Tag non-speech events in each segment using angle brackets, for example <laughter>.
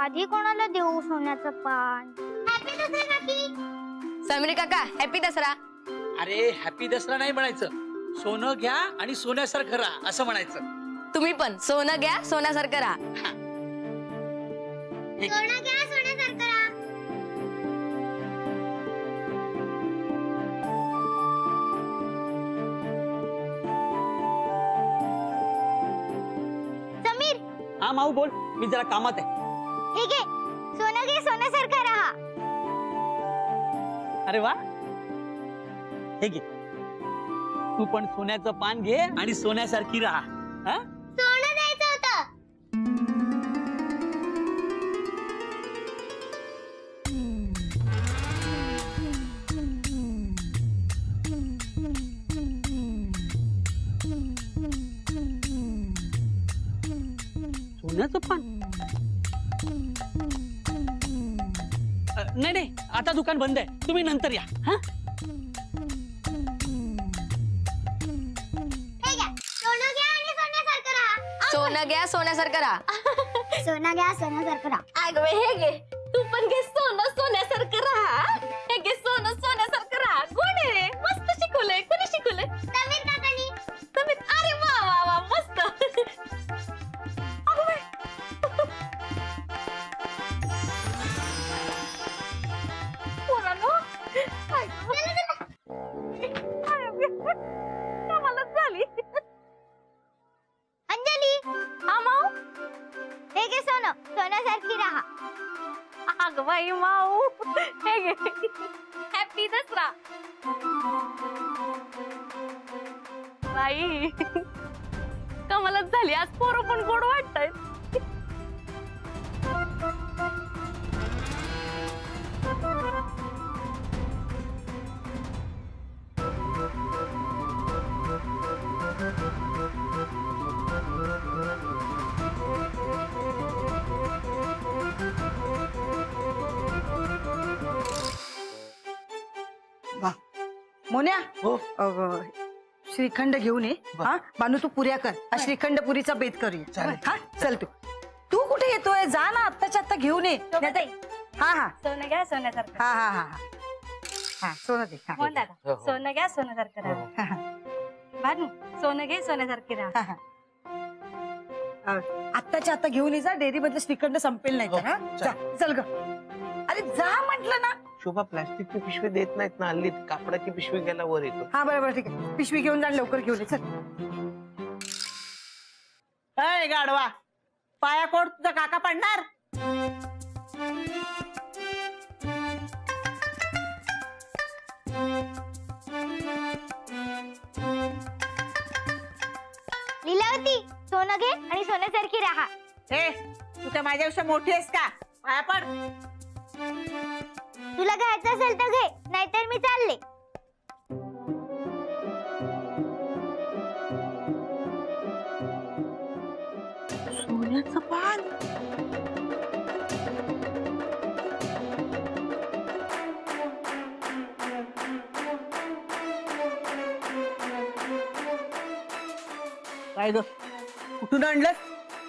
आधी कोणाला देऊ सोन्याचं पान? हॅपी दसरा काकी. समीर काका हॅपी दसरा. अरे हॅपी दसरा नाही म्हणायचं. सोनं घ्या आणि सोन्यासारखं राहा असं म्हणायचं. तुम्ही पण सोनं घ्या सोन्यासारखं राहा. सोनं घ्या सोन्यासारखं राहा. समीर. हा माऊ बोल. मी जरा कामात आहे. हे घे सोनं घे सोन्यासारखं राहा। अरे वा हे। घे तू पण सोन्याचं पान घे आणि सोन्यासारखी राहा हा? सोनं द्यायचं होतं. सोन्याचं पान? नाही नहीं आता दुकान बंद है तुम्हें नंतर या. हा? हे घ्या. सोनं घ्या सोन्यासारखं राहा. सोनं घ्या सोन्यासारखं राहा. <laughs> सोनं सोन्यासारखं राहा. अगं बाई, हे घे. तू पण घे कमालच झाली अंजली. हा माऊ. हे घे सोनं सोन्यासारखी राहा. अग बाई माऊ. हे घे. हॅपी दसरा बाई कमालच झाली. आज पोरं पण गोड मोन्या? हो. अगं, श्रीखंड घेऊन ये. बर. हा? बानू तू पुऱ्या कर. हा श्रीखंड पुरीचा बेत करूया चालेल. हा? चल तू. तू कुठे येतोय? जा ना आत्ताच्या आत्ता घेऊन ये. हा हा. सोनं घ्या सोन्यासारखं. हा हा हा हा. हा सोनं दे. हा. हो दादा हो, हो. सोनं घ्या सोन्यासारखं राहा. हा, हा, भानू सोनं घे सोन्यासारखी राहा. हा, हा. अ, आत्ताच्या आता घेऊन ये जा. डेअरी मधलं श्रीखंड संपेल नाही तर हा? हो, जा. चल ग. अरे जा म्हंटल ना. शोभा प्लास्टिकची पिशवी देत नाहीत ना हल्ली कापडाची पिशवी गेला वर येतो. हा बरोबर ठीक आहे. पिशवी घेऊन जा आणि लवकर घेऊन ये चल. अय गाडवा पाया कोड तुझा काका पडणार? लीलावती सोनं घे आणि सोन्यासारखी राहा. ए तू त्या माझ्यापेक्षा मोठी आहेस का? पाया पड. तुला घ्यायचं असेल तर घे नाहीतर मी चालले. सोन्याचं पान. काय ग? कुठून आणलं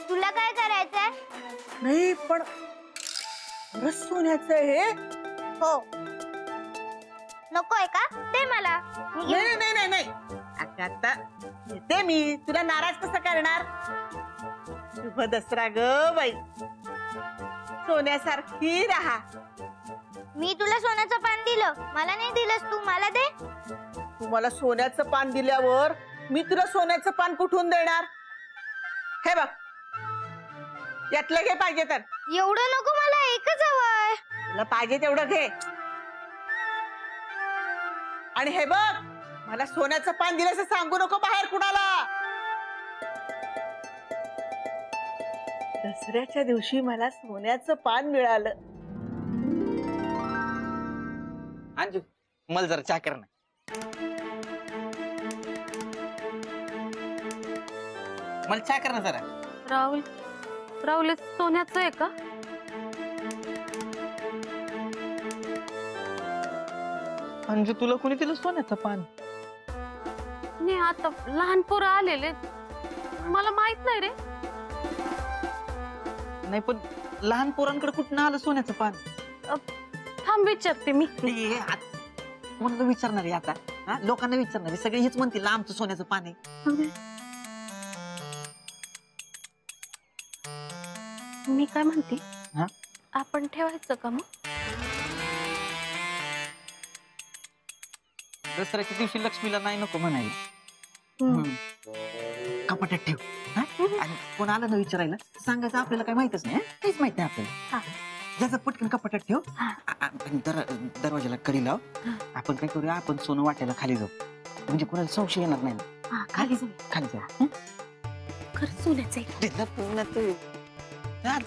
तुला काय करायचंय? नाही पण खरंच सोन्याचं हे हो. नकोय का? ते मला. मी घेऊन- नाही नाही नाही नाही. आता आता येते मी. तुला नाराज कसं करणार? शुभ दसरा ग बाई. सोन्यासारखी राहा. मी तुला सोन्याचं पान दिलं. मला नाही दिलंस तू. मला दे. तू मला सोन्याचं पान दिल्यावर मी तुला सोन्याचं पान कुठून देणार? हे बघ. यातलं घे पाहिजे तर. एवढं नको मला तुला पाहिजे तेवढं घे. आणि हे बघ मला सोन्याचं पान दिलं असं सांगू नको बाहेर कुणाला. दसऱ्याच्या दिवशी मला सोन्याचं पान मिळालं. अंजू मला जरा चहा कर ना. मला चहा कर ना जरा. राहुल राहुल हे सोन्याचं आहे का? अंजू तुला कोणी दिलं सोन्याचं पान? नाही आता लहान पोरं आलेले. मला माहीत नाही रे. नाही पण लहान पोरांकडे कुठं आलं सोन्याचं पान? थांब विचारते मी. हे आत- कोणाला विचारणार आहे आता. हा? लोकांना विचारणार आहे. सगळे हेच म्हणतील आमचं सोन्याचं पान आहे. मी काय म्हणते? हा? आपण ठेवायचं का मग? दसऱ्याच्या दिवशी लक्ष्मीला नाही नको म्हणायला. कपाटात ठेव? आणि कोण आलं ना विचारायला सांगायचं आपल्याला काय माहितच नाही? काहीच माहीत नाही. आपल्याला. ज्याचं पटकन कपाटात ठेव. दरवाजाला कडी लाव. आपण काय करूया आपण सोनं वाटायला खाली जाऊ. म्हणजे कोणाला संशय येणार नाही खाली जाऊ. खाली जाऊ. हं? खरं सोन्याचं आहे. ते लपून ना तू. जा.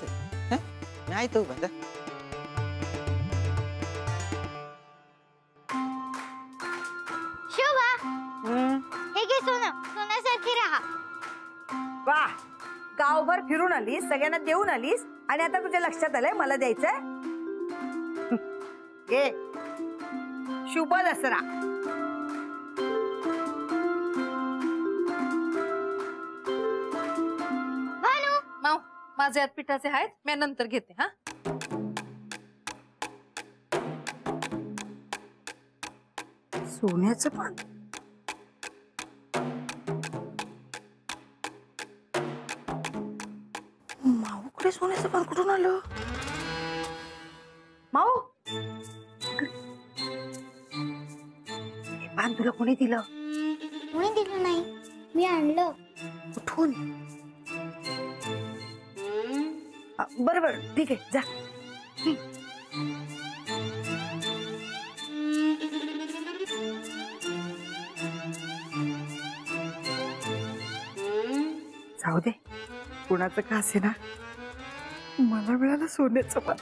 गावभर फिरून आलीस सगळ्यांना देऊन आलीस आणि आता तुझ्या लक्षात आलंय मला द्यायचंय? <laughs> शुभ दसरा. माव माझे हात पिठाचे आहेत मी नंतर घेते हा? सोन्याचं पण माऊकडे सोन्याचं पण कुठून आलं माऊ हे पान तुला कोणी दिलं कोणी दिलं नाही मी आणलं कुठून बरं बरं ठीक आहे जा जाऊ दे कुणाचं का असे ना मला मिळालं सोन्याचं पण.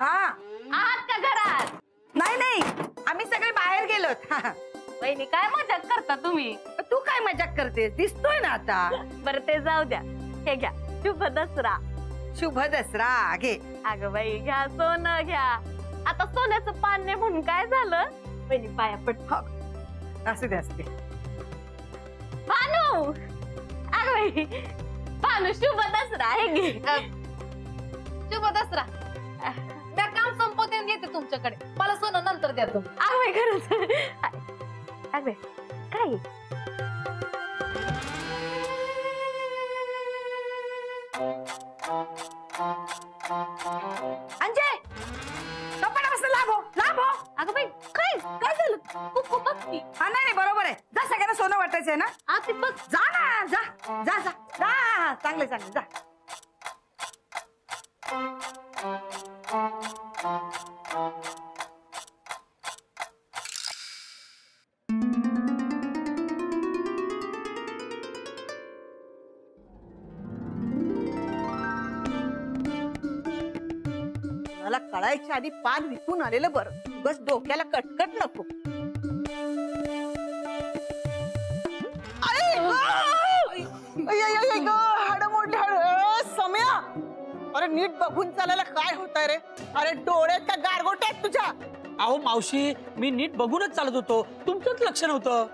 हा. आहात का घरात? नाही नाही. आम्ही सगळे बाहेर गेलोत. हा. <laughs> वहिनी काय मजाक करता तुम्ही? तू काय मजाक करतेस? दिसतोय ना आता. बरं ते जाऊ द्या. हे घ्या. शुभ दसरा. शुभ दसरा घे अगं बाई घ्या सोनं घ्या. आता सोन्याचं पान नाही म्हणून काय झालं? वहिनी पाया पड. असू दे असू दे. भानू! अगं बाई भानू शुभ दसरा हे घे. शुभ दसरा. त्या काम संपवते येते तुमच्याकडे. मला सोनं नंतर द्या तुम्ही. अगं बाई खरंच. अगं बाई, काय खूप हा नाही नाही, बरोबर आहे. जा सगळ्यांना सोनं वाटायचंय ना? आ ते बघ जा ना जा जा जा. जा चांगले चांगले जा. मला कळायच्या आधी पान विकून आलेलं बरं. उगाच डोक्याला कटकट नको. सम्या! अरे नीट बघून चालायला काय होत रे? अरे डोळ्यात का गारगोट आहेत तुझ्या! अहो मावशी मी नीट बघूनच चालत होतो. तुमचंच लक्ष नव्हतं.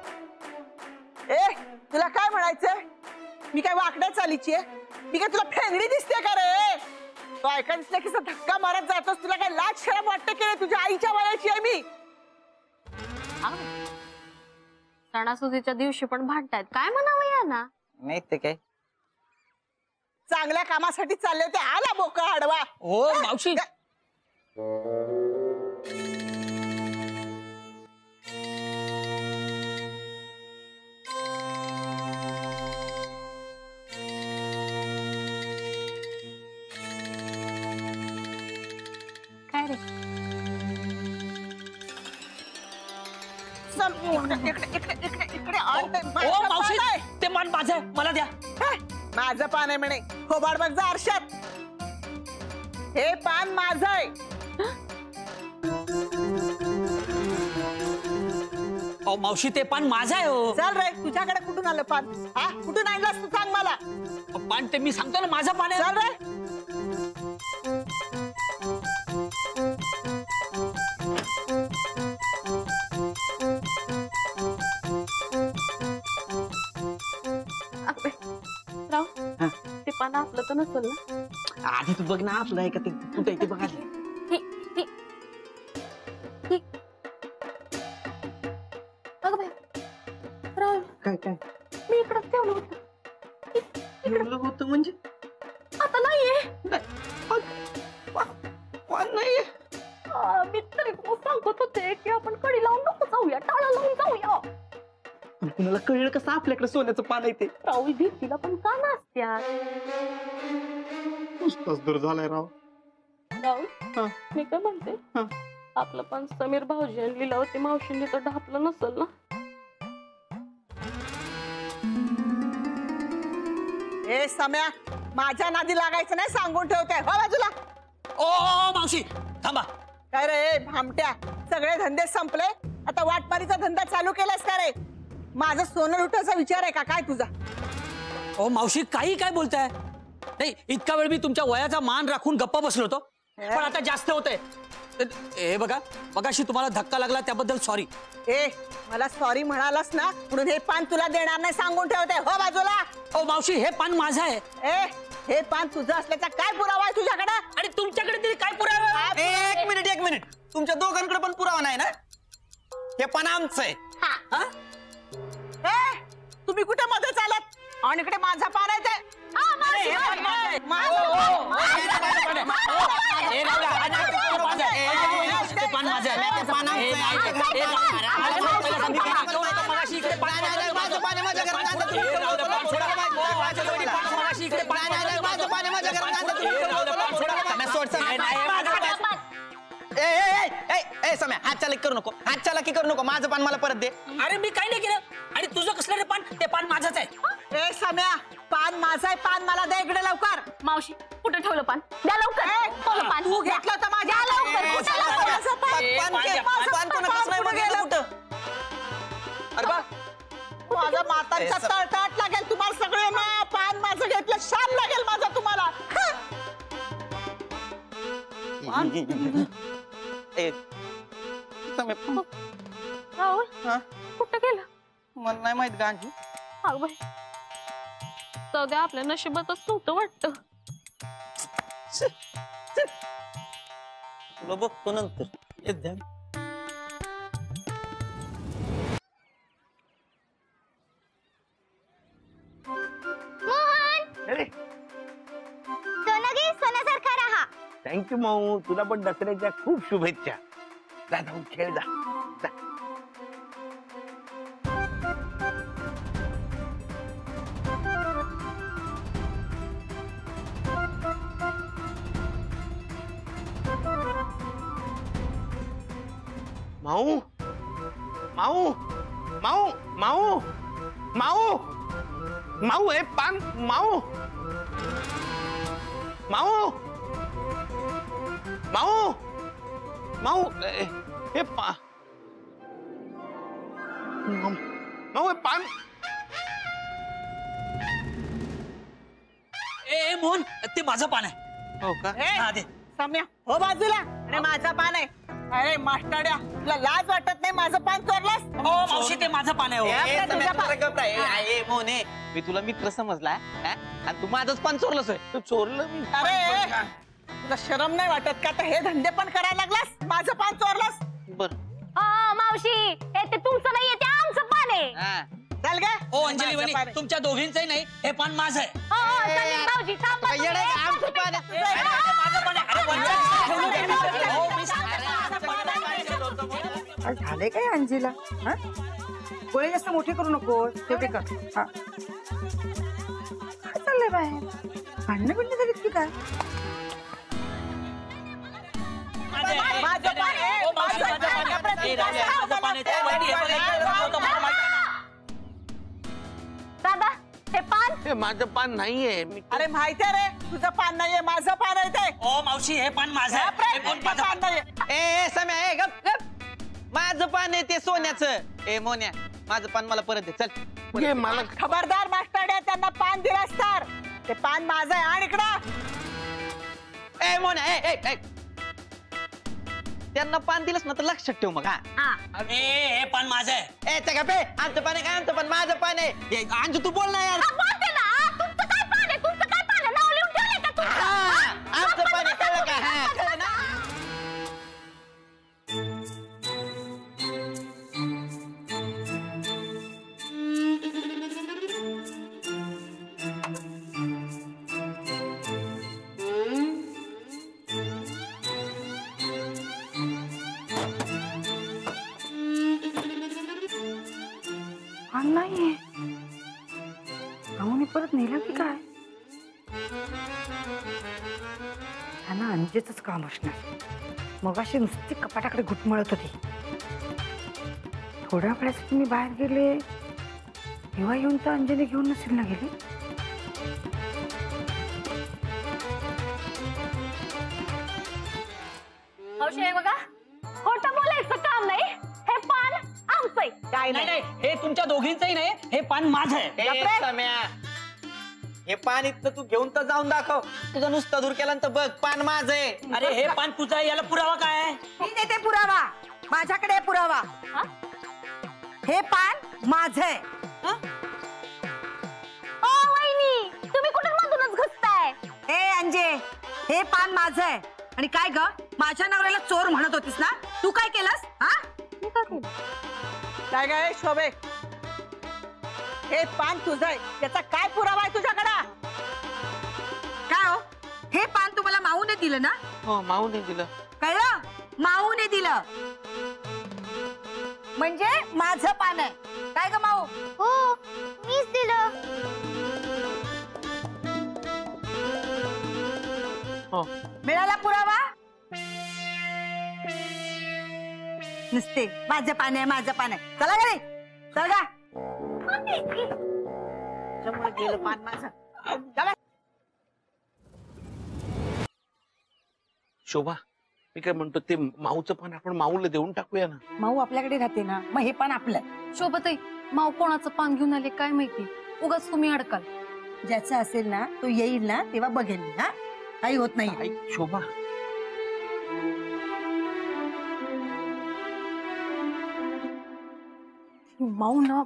ए तुला काय म्हणायचंय? मी काय वाकड्या चालीची आहे? मी काय तुला फेंगडी दिसते का रे? तो ऐकायचं की धक्का मारत जातोस? तुला काय लाज शरम वाटते की तुझ्या आईच्या वयाची आहे मी! सणासुदीच्या दिवशी पण भांडतायत. काय म्हणावं या ना नाही ते काय. चांगल्या कामासाठी चालले होते आला बोका आडवा. हो मावशी. काय रे? सम- इकडे इकडे इकडे इकडे इकडे आण ते. ओ मावशी. मान माझं. आहे मला द्या. माझं पान आहे म्हणे. खोबाड बघ जा आरशात हे पान माझं आहे. अहो मावशी ते पान माझं आहे हो. चल रे तुझ्याकडे कुठून आलं पान? हा कुठून आणलास तू सांग मला. अहो, पान ते मी सांगतो ना माझं पान आहे. चल रे. पान आपलं तर नसेल ना. आधी तू बघ ना आपलं आहे का ते कुठे ते बघा ही ही ही अगं बाई. राहुल. काय काय? मी इकडं ठेवलं होतं. म्हणजे? आता नाहीये. पान नाहीये. आ, मी तरी सांगत होते की आपण कडी लावून नको जाऊया टाळा लावून जाऊया. पण कुणाला कळलं कसं आपल्याकडे सोन्याचं पान आहे ते? राहुल भीतीला पण का नुसताच दूर झालाय राव। राहुल हा. मी काय म्हणते? हा. आपलं पण समीर भाऊजी आणि लीलावती मावशींनी तर ढापलं नसल ना? ए सम्या माझ्या नादी लागायचं नाही सांगून ठेवते हो बाजूला. ओ, ओ मावशी थांबा. काय रे भामट्या सगळे धंदे संपले? आता वाटमारीचा धंदा चालू केलास का रे? माझं सोनं लुटायचा विचार आहे का? काय तुझा? ओ मावशी काही काय बोलताय? नाही इतका वेळ मी तुमच्या वयाचा मान राखून गप्पा बसलो होतो. पण आता जास्त होतंय. हे बघा मगाशी तुम्हाला धक्का लागला त्याबद्दल सॉरी ए मला सॉरी म्हणालास ना म्हणून हे पान तुला देणार नाही सांगून ठेवते हो बाजूला. ओ मावशी हे पान माझं आहे. ए हे पान तुझं असल्याचा काय पुरावा आहे तुझ्याकडे? आणि तुमच्याकडे तरी काय पुरावा एक मिनिट एक मिनिट. तुमच्या दोघांकडे पण पुरावा नाही ना? हे पण आमचं आहे. हा? ए तुम्ही कुठे मध्ये चालत आणि इकडे माझा पान आहे ते ए, ए, ए, हात करू नको हात चालाकी करू नको माझं पान मला परत दे अरे मी काय नाही केलं पान माझा आहे पान मला दे इकडे लवकर. मावशी कुठे ठेवलं पान? द्या लवकर. ठेवलं पान. तू घेतलं होतं माझ्या लवकर. ए, कुठे लवकर असं पान? ए, पान पान घ्या, पान पान. कोणाचं नाही, गेलं कुठं कुठं? अरे बा. माझा मातांचा ए, तळटाट लागेल. तुम्हाला सगळ्यांना पान माझं घेतलं. शान लागेल माझा तुम्हाला. ए, सम्या, राहुल हा? कुठं गेलं? मला नाही माहित गांजी अगं बाई. जाऊ द्या आपल्या नशिबातच नव्हतं वाटतं तुला बघतो नंतर येत द्या. मोहन! सोनं घे सोन्यासारखा राहा थँक्यू माऊ। तुला पण दसऱ्याच्या खूप शुभेच्छा. जा जाऊन खेळ जा. जा. माऊ माऊ माऊ माऊ माऊ माऊ हे पान माऊ माऊ माऊ माऊ ए, हे पा माऊ माऊ, हे पान ए ए, मोहन ते माझं पान आहे हो का ए, हा दे सम्या हो बाजूला अरे माझा पान आहे अरे मास्टाड्या तुला लाज वाटत नाही माझं पान चोरलास हो मावशी ते माझं पान आहे हो. ए, तुझ्या सम्या, पा- जरा गप्प राह. ए, ए, मोने मी तुला मित्र समजला हा? आणि तू माझंच पान चोरलंस होय. तू चोरलं मी अरे तुला शरम नाही वाटत का आता हे धंदे पण करायला लागलास माझं पान चोरलास बर मावशी हे ते तुमचं नाहीये ते आमचं पान आहे हा चाल गे ओ अंजली वहिनी तुमच्या दोघींचंही नाही हे पान माझं आहे भाऊजी? आमचं पान माझं पान आहे. अरे. हो, मी झाले काय अंजीला? हा? गोळे जास्त मोठे करू नको तेवढे कर. हा. काय चाललंय बाहेर? भांडणं बिंडणं झालीत की काय. हो. ते हे माहिती. पान? हे माझं पान नाहीये. मी अरे माहितीये रे तुझं पान नाहीये माझं पान आहे ते. ओ मावशी हे पान माझं आहे. हे माझं पान नाहीये. ए ए, सम्या ए गप गप. माझं पान आहे ते सोन्याचं. ए मोन्या माझं पान मला परत दे. चल. घे मला. खबरदार मास्टाड्या त्यांना पान दिलास तर ते पान माझं आहे. आणि इकडं. ए मोन्या ए ए ए. त्यांना पान दिलंस ना तर लक्षात ठेव मग हा. ए हे पान माझं आहे. ए त्या पे आमचं पान आहे काय आमचं पान माझं पान आहे. ए, अंजू तू बोल ना यार. नाहीये. माऊने परत नेलं की काय? त्यांना अंजेच काम असणार. मग अशी नुसती कपाटाकडे घुटमळत होती. थोड्या वेळासाठी मी बाहेर गेले. तेव्हा येऊन तर अंजली घेऊन नसेल ना गेली. हौशी आहे बघा. पान माझं आहे. ए, सम्या. हे पान इथनं तू घेऊन तर जाऊन दाखव. तुझं नुसतं दूर केलं तर बघ पान माझ आहे. अरे हे पान तुझं आहे याला पुरावा काय आहे? मी देते पुरावा. माझ्याकडे आहे पुरावा. हे? पान माझ आहे. ओ वहिनी तुम्ही कुठून मधूनच घुसताय? हे अंजे हे पान माझं आहे. आणि काय ग? माझ्या नवऱ्याला चोर म्हणत होतीस ना? तू काय केलंस? हा? काय काय शोभे? हे पान तुझं आहे. त्याचा काय पुरावा आहे तुझ्याकडं? काय हो? हे पान तुम्हाला माऊने दिलं ना? हो माऊ नाही दिलं. कळलं? माऊने दिलं. म्हणजे माझं पान आहे. काय ग माऊ? हो मीच दिलं. हो. मिळाला पुरावा? नुसते. माझं पान आहे माझं पान आहे. चला घरी. चल का गेलं पान माझं. चला. शोभा मी काय म्हणतो ते माऊचं पान आपण माऊला देऊन टाकूया ना. माऊ आपल्याकडे राहते ना मग हे पान आपलं आहे. शोभताई माव कोणाचं पान घेऊन आले काय माहिती? उगाच तुम्ही अडकाल. ज्याचं असेल ना तो येईल ना तेव्हा बघेल मी, हा? काही होत नाही. आई शोभा. माऊ ना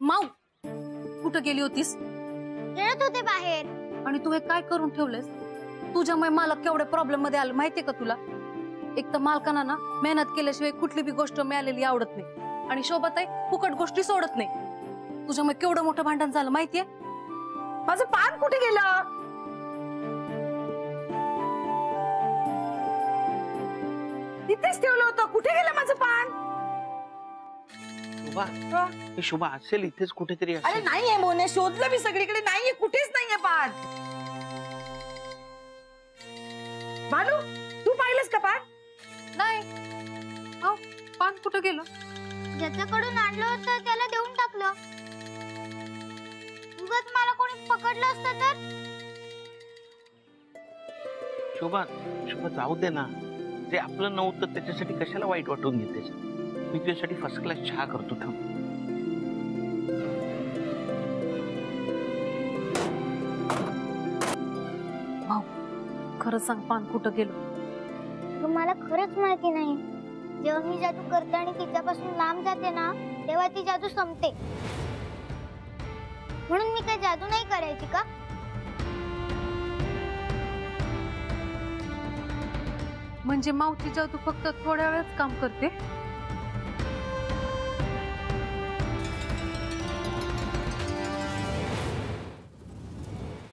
माऊ कुठं गेली होतीस? खेळत होते बाहेर. आणि तू हे काय करून ठेवलेस तुझ्यामुळे मला केवढ्या प्रॉब्लेममध्ये आलं माहितीये का तुला? एक तर मालकांना ना मेहनत केल्याशिवाय कुठली बी गोष्ट मिळालेली आवडत नाही. आणि शोभत आहे फुकट गोष्टी सोडत नाही. तुझ्यामुळे केवढं मोठं भांडण झालं माहितीये? माझं पान कुठे गेलं? तिथेच ठेवलं होतं. कुठे गेलं माझं पान? शोभा हे शोभा असेल इथेच कुठेतरी अरे असेल नाहीये मोने शोधलं मी सगळीकडे. नाहीये कुठेच नाहीये पान. भानू तू पाहिलंस का पान? नाही. अहो, पान कुठं गेलं? ज्याच्याकडून आणलं होतं त्याला देऊन टाकलं. उगाच मला कोणी पकडलं असतं तर? शोभा शोभा जाऊ दे ना. जे आपलं नव्हतं त्याच्यासाठी कशाला वाईट वाटून घेतेस? मी तुझ्यासाठी फ़र्स्ट क्लास चहा करतो थांब. खरं सांग पान कुठं गेलं? मला खरंच माहिती नाही. जेव्हा मी जादू करते आणि तिच्यापासून लांब जाते ना तेव्हा ती जादू संपते. म्हणून मी काय जादू नाही करायची का? म्हणजे मावची जादू फक्त थोड्या वेळच काम करते?